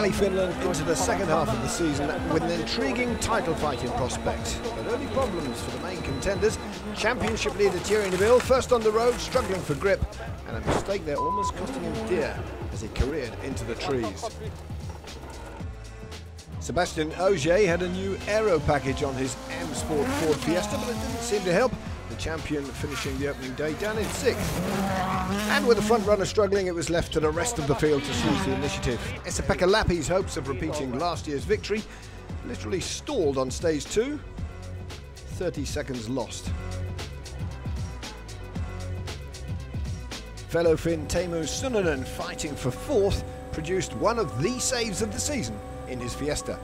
Rally Finland into the second half of the season with an intriguing title fight in prospect. But early problems for the main contenders. Championship leader Thierry Neuville, first on the road, struggling for grip, and a mistake there almost costing him dear as he careered into the trees. Sébastien Ogier had a new aero package on his M Sport Ford Fiesta, but it didn't seem to help. The champion finishing the opening day down in sixth. And with the front runner struggling, it was left to the rest of the field to seize the initiative. Esa-Pekka Lappi's hopes of repeating last year's victory literally stalled on stage two. 30 seconds lost. Fellow Finn Teemu Suninen fighting for fourth produced one of the saves of the season in his Fiesta.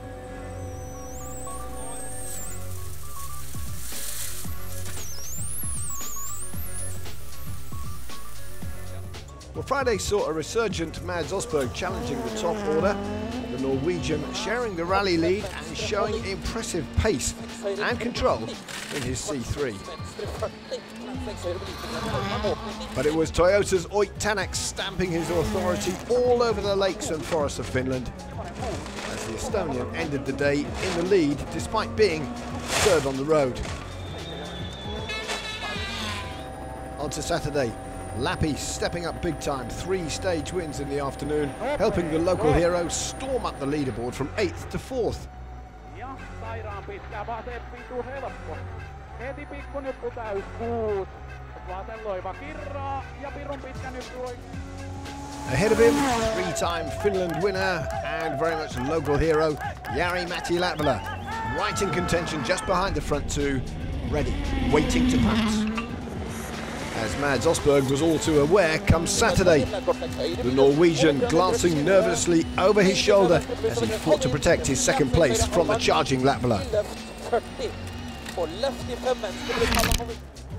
Well, Friday saw a resurgent Mads Østberg challenging the top order. The Norwegian sharing the rally lead and showing impressive pace and control in his C3. But it was Toyota's Ott Tänak stamping his authority all over the lakes and forests of Finland as the Estonian ended the day in the lead despite being third on the road. On to Saturday, Lappi stepping up big time, three stage wins in the afternoon, helping the local hero storm up the leaderboard from 8th to 4th. Heti pikkunyppu täys kuut. Vatelloiva kirraa ja pirun pitkä nyppy Ahead of him, three-time Finland winner and very much a local hero, Jari-Matti Latvala. Right in contention just behind the front two, ready, waiting to pass. As Mads Østberg was all too aware, comes Saturday. The Norwegian glancing nervously over his shoulder as he fought to protect his second place from the charging Latvala.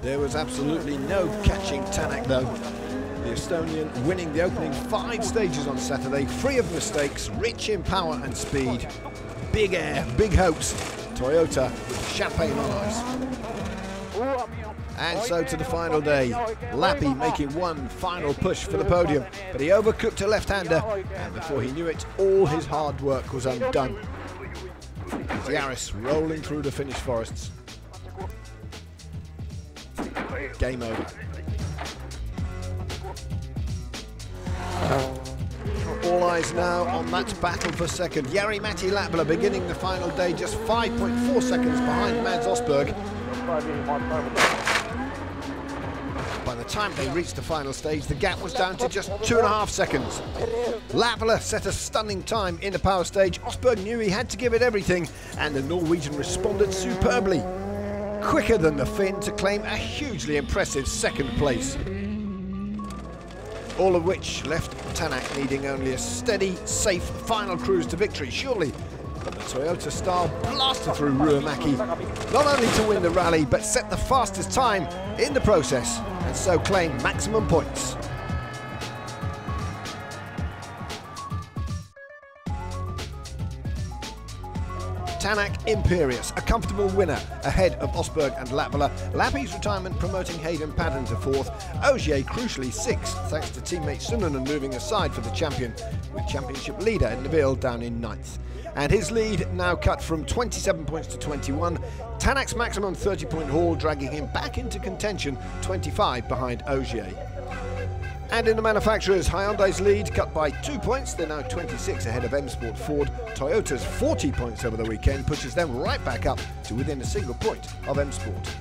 There was absolutely no catching Tänak though. The Estonian winning the opening five stages on Saturday, free of mistakes, rich in power and speed. Big air, big hopes. Toyota with champagne on ice. And so to the final day. Lappi making one final push for the podium, but he overcooked a left-hander, and before he knew it, all his hard work was undone. Yaris rolling through the Finnish forests. Game over. All eyes now on that battle for second. Jari-Matti Latvala beginning the final day just 5.4 seconds behind Mads Østberg. By the time they reached the final stage, the gap was down to just two and a half seconds. Latvala set a stunning time in the power stage. Østberg knew he had to give it everything, and the Norwegian responded superbly. Quicker than the Finn to claim a hugely impressive second place all of which left Tänak needing only a steady, safe final cruise to victory. Surely, the Toyota star blasted through Ruuhimäki, not only to win the rally, but set the fastest time in the process, and so claim maximum points. Tänak Imperius, a comfortable winner ahead of Østberg and Latvala. Lappi's retirement promoting Hayden Paddon to fourth. Ogier crucially sixth, thanks to teammate Suninen moving aside for the champion, with championship leader Neuville down in ninth. And his lead now cut from 27 points to 21. Tänak's maximum 30 point haul dragging him back into contention, 25 behind Ogier. And in the manufacturers, Hyundai's lead cut by two points. They're now 26 ahead of M Sport Ford. Toyota's 40 points over the weekend pushes them right back up to within a single point of M Sport.